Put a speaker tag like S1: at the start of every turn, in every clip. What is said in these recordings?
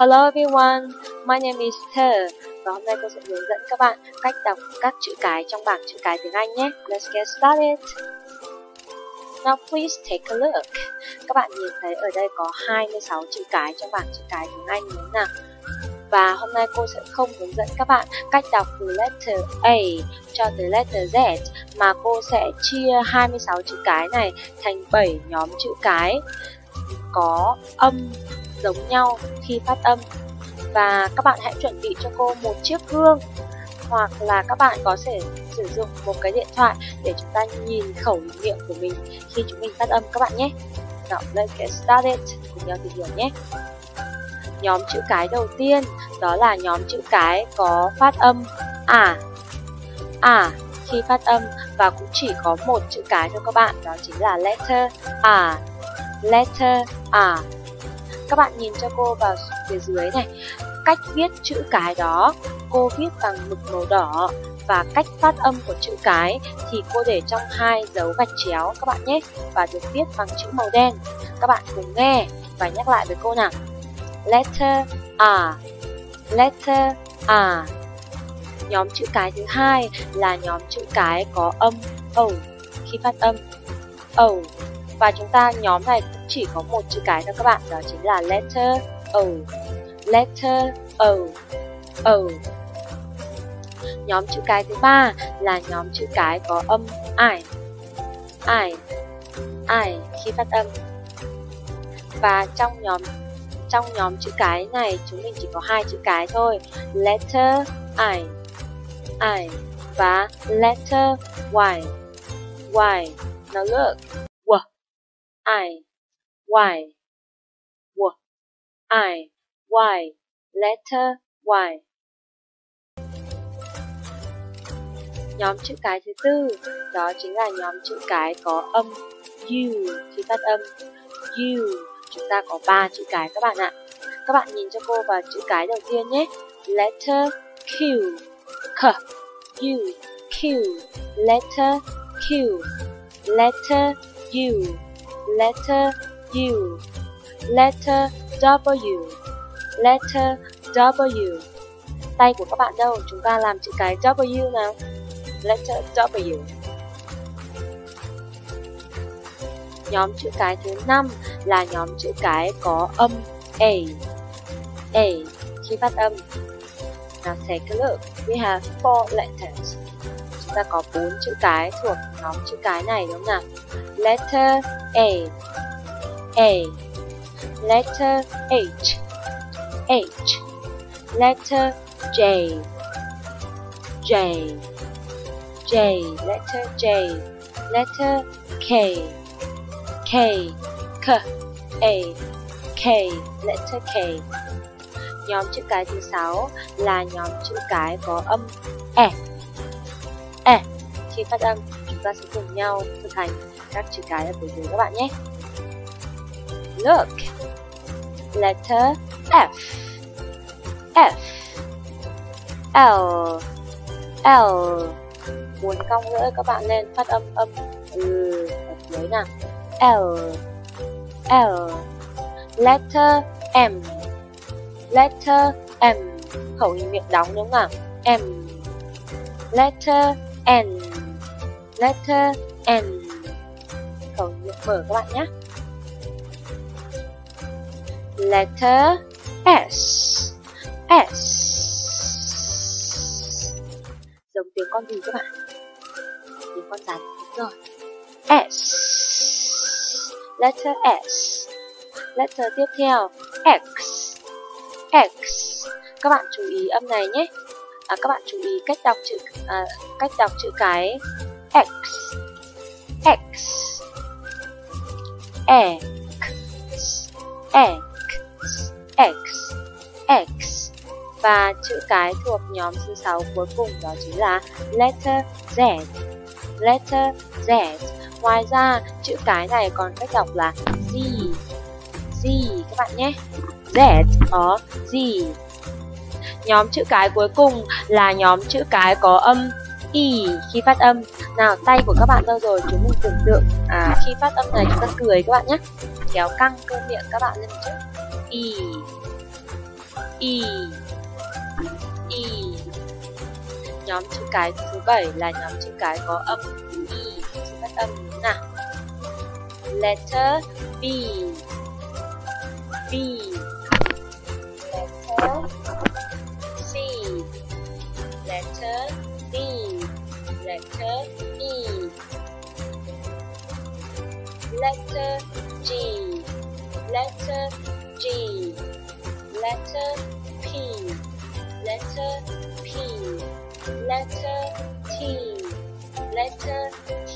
S1: Hello everyone, my name is Ter và hôm nay cô sẽ hướng dẫn các bạn cách đọc các chữ cái trong bảng chữ cái tiếng Anh nhé. Let's get started. Now please take a look. Các bạn nhìn thấy ở đây có 26 chữ cái trong bảng chữ cái tiếng Anh đúng nào? Và hôm nay cô sẽ không hướng dẫn các bạn cách đọc từ letter A cho tới letter Z mà cô sẽ chia 26 chữ cái này thành 7 nhóm chữ cái có âm giống nhau khi phát âm và các bạn hãy chuẩn bị cho cô một chiếc gương hoặc là các bạn có thể sử dụng một cái điện thoại để chúng ta nhìn khẩu miệng của mình khi chúng mình phát âm các bạn nhé. Now let's get started cùng nhau tìm hiểu nhé. Nhóm chữ cái đầu tiên đó là nhóm chữ cái có phát âm à. À khi phát âm và cũng chỉ có một chữ cái thôi các bạn, đó chính là letter à. Letter à. Các bạn nhìn cho cô vào phía dưới này, cách viết chữ cái đó cô viết bằng mực màu đỏ và cách phát âm của chữ cái thì cô để trong hai dấu gạch chéo các bạn nhé và được viết bằng chữ màu đen. Các bạn cùng nghe và nhắc lại với cô nào. Letter A. Letter A. Nhóm chữ cái thứ hai là nhóm chữ cái có âm ẩu. Khi phát âm ẩu và chúng ta, nhóm này cũng chỉ có một chữ cái thôi các bạn, đó chính là letter O. Letter O. O. Nhóm chữ cái thứ ba là nhóm chữ cái có âm, i. I. I, khi phát âm. Và trong nhóm trong nhóm chữ cái này, chúng mình chỉ có hai chữ cái thôi. Letter I. I. Và letter Y. Y. Now look I, Y W I, Y letter Y Nhóm chữ cái thứ tư, đó chính là nhóm chữ cái có âm U khi phát âm U chúng ta có ba chữ cái các bạn ạ. Các bạn nhìn cho cô vào chữ cái đầu tiên nhé. Letter Q. K. U. Q. Letter Q. Letter U. Letter U. Letter W. Letter W. Tay của các bạn đâu? Chúng ta làm chữ cái W nào. Letter W. Nhóm chữ cái thứ năm là nhóm chữ cái có âm A. A khi phát âm. Now take a look. We have four letters. Chúng ta có bốn chữ cái thuộc nhóm chữ cái này, đúng không nào? Letter A. A. Letter H. H. Letter J. J. J. Letter J. Letter K. K, K, A, K, letter K. Nhóm chữ cái thứ sáu là nhóm chữ cái có âm E. E. Khi phát âm, chúng ta sẽ cùng nhau thực hành các chữ cái ở phía dưới các bạn nhé. Look. Letter F. F. L. L. Muốn cong lưỡi các bạn nên phát âm âm ừ ở dưới nào. L L Letter M Letter M Khẩu hình miệng đóng đúng không ạ? M, Letter N Letter N Cầu mở các bạn nhé Letter S S Giống tiếng con gì các bạn? Tiếng con rắn đúng rồi S letter S. Letter tiếp theo X. X. Các bạn chú ý âm này nhé. À, các bạn chú ý cách đọc chữ à, cách đọc chữ cái X. X. X. X. X. X. Và chữ cái thuộc nhóm thứ sáu cuối cùng đó chính là letter Z. Letter Z Ngoài ra, chữ cái này còn cách đọc là Z. Z các bạn nhé. Z có Z. Nhóm chữ cái cuối cùng là nhóm chữ cái có âm Y khi phát âm. Nào, tay của các bạn đâu rồi? Chúng mình tưởng tượng à, khi phát âm này chúng ta cười các bạn nhé. Kéo căng cơ miệng các bạn lên một chút. Y. E Nhóm chữ cái thứ bảy là nhóm chữ cái có âm E Chữ phát âm nào Letter B B Letter G Letter G letter P, letter P, letter T, letter T,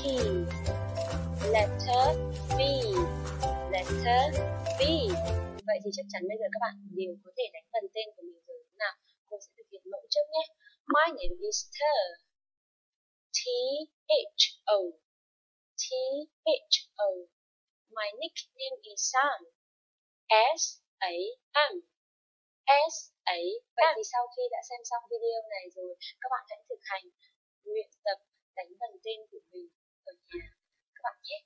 S1: letter V, letter V. Vậy thì chắc chắn bây giờ các bạn đều có thể đánh phần tên của mình rồi nào. Cô sẽ thực hiện mẫu trước nhé. My name is Ter. T H O. T H O. My nickname is Sam. S A M. S A M. Vậy thì sau khi đã xem xong video này rồi, các bạn hãy thực hành luyện tập đánh vần tên của mình ở nhà các bạn nhé.